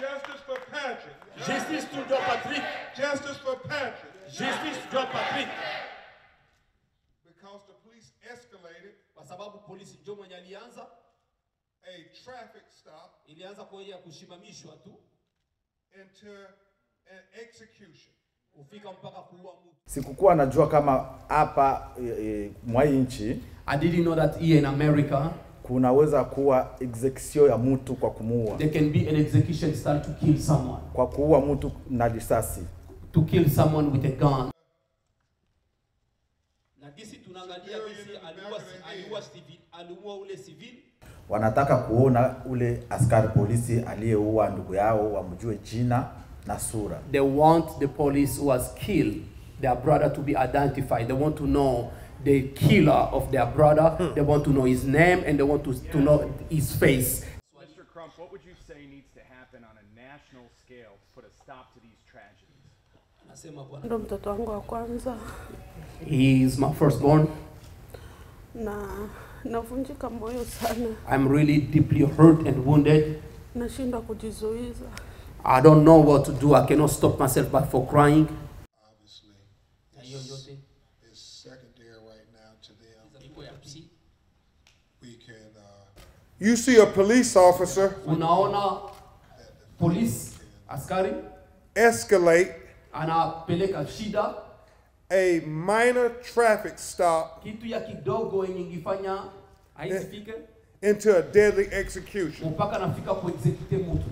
Justice for Patrick. Justice to John Patrick. Justice for Patrick. Justice to John Patrick. Because the police escalated Kwa sababu polisi ndio mwenye alianza, a traffic stop ilianza kwenye kushimamishwa tu into an execution. kufika mpaka kuua mtu. Sikukuwa najua kama hapa e, e, mwa nchi I didn't know that here in America kunaweza kuwa execution ya mtu kwa kumuua, there can be an execution style to kill someone, kwa kuua mtu na risasi. to kill someone with a gun. Na kisi tunaangalia kisi aliua aliua civil, aliua ule civil Wanataka kuona ule askari polisi aliyeua ndugu yao wamjue jina na sura. They want the police who has killed their brother to be identified. They want to know the killer of their brother. Hmm. They want to know his name and they want to, to know his face. Mr. Crump, what would you say needs to happen on a national scale to put a stop to these tragedies? Ndo mtoto wangu wa kwanza He is my firstborn. na navunjika moyo sana, I'm really deeply hurt and wounded. nashindwa kujizuiza. I don't know what to do. I cannot stop myself but for crying. Obviously, it's, it's secondary right now to them. We can, uh, you see a police officer Unaona police askari escalate anapeleka shida a minor traffic stop kitu ya kidogo yenye ingifanya haisifike into a deadly execution. mpaka anafika kuexecute mtu.